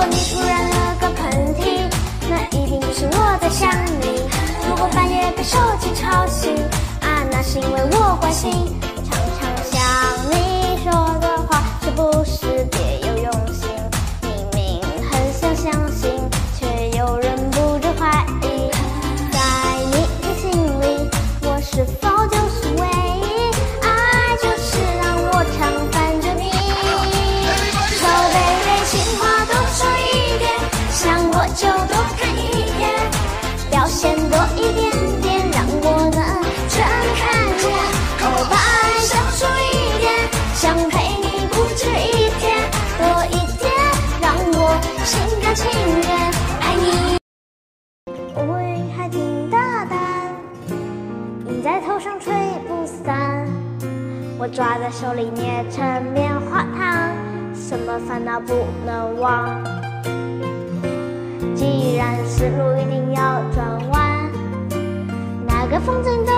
果你突然了个喷嚏，那一定就是我在想你。如果半夜被手机吵醒，啊，那是因为我关心。就多看一眼，表现多一点点，让我能全看见。哦，把爱少说一点，想陪你不止一天，多一点，让我心甘情愿爱你。乌云还挺大胆，云在头上吹不散。我抓在手里捏成棉花糖，什么烦恼不能忘？但是路一定要转弯，哪个风景都